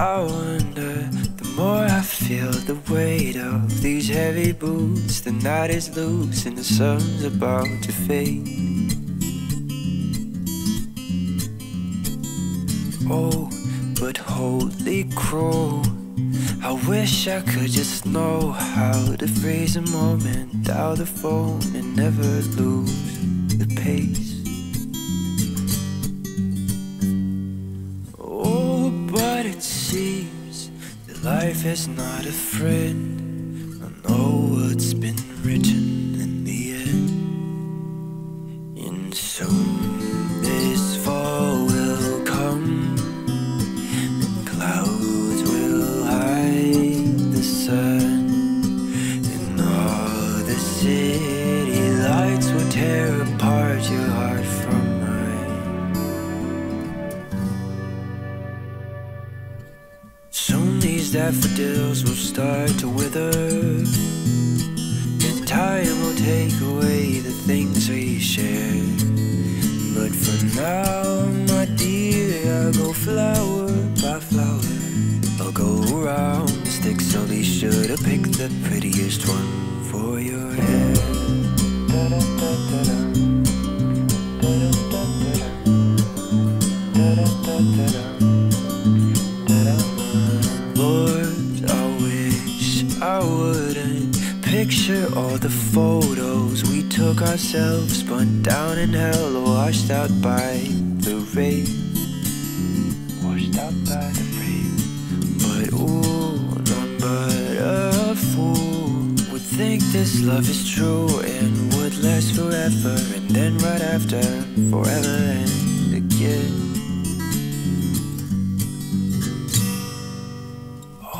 I wonder The more I feel the weight of these heavy boots The night is loose and the sun's about to fade. Oh, but holy crow I wish I could just know how to freeze a moment Dial the phone and never lose the pace. Life is not a friend. I know what's been written in the end. And soon daffodils will start to wither, and time will take away the things we share. But for now, my dear, I'll go flower by flower. I'll go around the stick, so be sure to pick the prettiest one for your hair. Picture all the photos we took ourselves, spun down in hell, washed out by the rain. Washed out by the rain. But ooh, none but a fool would think this love is true and would last forever, and then right after, forever and again.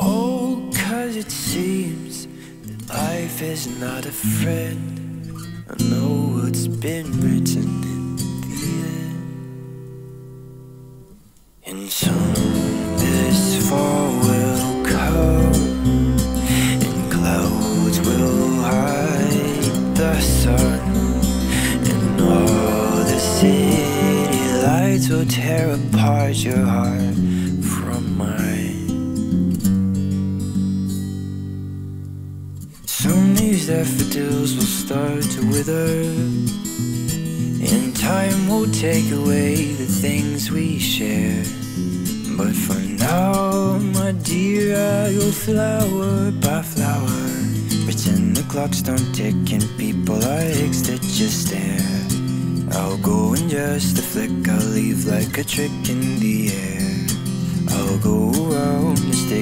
Oh, cause it seems is not a friend. I know what's been written in the end. And soon this fall will come, and clouds will hide the sun, and all the city lights will tear apart your heart these daffodils will start to wither, and time will take away the things we share. But for now, my dear, I go flower by flower. Pretend the clocks don't tick and people are eggs that just stare. I'll go in just a flick, I'll leave like a trick in the air. I'll go around the stakes,